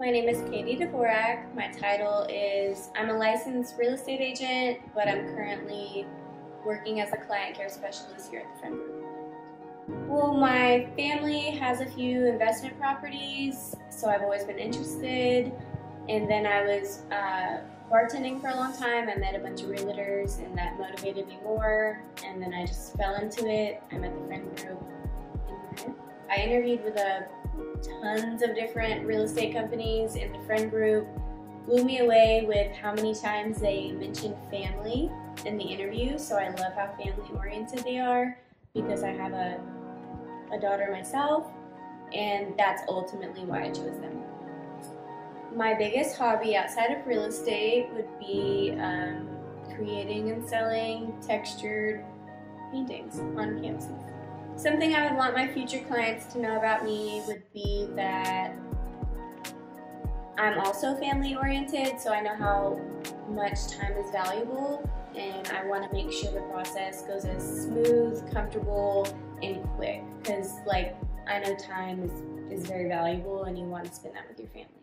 My name is Katie Dvorak. My title is I'm a licensed real estate agent, but I'm currently working as a client care specialist here at the Freund Group. Well, my family has a few investment properties, so I've always been interested. And then I was uh, bartending for a long time. I met a bunch of realtors, and that motivated me more. And then I just fell into it. I met the Freund Group. I interviewed with a tons of different real estate companies in the Freund Group. Blew me away with how many times they mentioned family in the interview. So I love how family oriented they are because I have a, a daughter myself, and that's ultimately why I chose them. My biggest hobby outside of real estate would be um, creating and selling textured paintings on canvases. Something I would want my future clients to know about me would be that I'm also family oriented, so I know how much time is valuable and I want to make sure the process goes as smooth, comfortable, and quick because like I know time is, is very valuable and you want to spend that with your family.